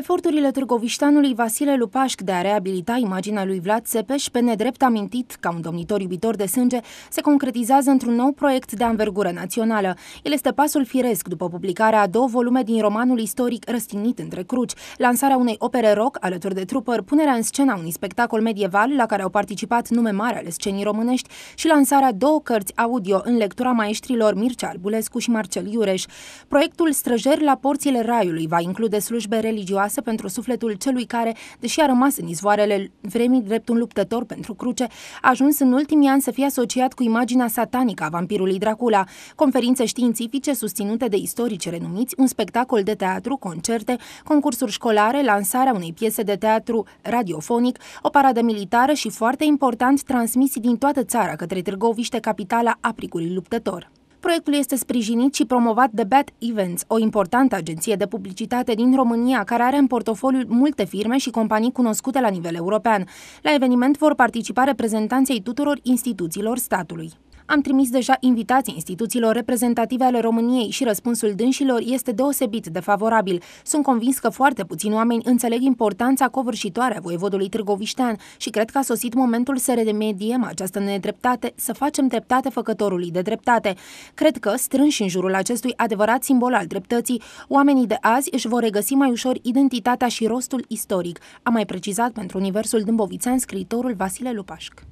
Eforturile târgoviștanului Vasile Lupașc de a reabilita imaginea lui Vlad Țepeș, pe nedrept amintit ca un domnitor iubitor de sânge, se concretizează într-un nou proiect de anvergură națională. El este pasul firesc după publicarea a două volume din romanul istoric Răstignit între cruci, lansarea unei opere rock alături de trupări, punerea în scena unui spectacol medieval la care au participat nume mari ale scenii românești și lansarea două cărți audio în lectura maestrilor Mircea Albulescu și Marcel Iureș. Proiectul Străjeri la porțile raiului va include slujbe religioase valoroasă pentru sufletul celui care, deși a rămas în izvoarele vremii drept un luptător pentru cruce, a ajuns în ultimii ani să fie asociat cu imaginea satanică a vampirului Dracula, conferințe științifice susținute de istorici renumiți, un spectacol de teatru, concerte, concursuri școlare, lansarea unei piese de teatru radiofonic, o paradă militară și, foarte important, transmisii din toată țara către Târgoviște, capitala apricului luptător. Proiectul este sprijinit și promovat de Bat Events, o importantă agenție de publicitate din România, care are în portofoliu multe firme și companii cunoscute la nivel european. La eveniment vor participa reprezentanții tuturor instituțiilor statului. Am trimis deja invitații instituțiilor reprezentative ale României și răspunsul dânșilor este deosebit de favorabil. Sunt convins că foarte puțini oameni înțeleg importanța covârșitoare a voievodului Târgoviștean și cred că a sosit momentul să remediem această nedreptate, să facem dreptate făcătorului de dreptate. Cred că, strânși în jurul acestui adevărat simbol al dreptății, oamenii de azi își vor regăsi mai ușor identitatea și rostul istoric, a mai precizat pentru Universul Dâmbovițean scriitorul Vasile Lupașc.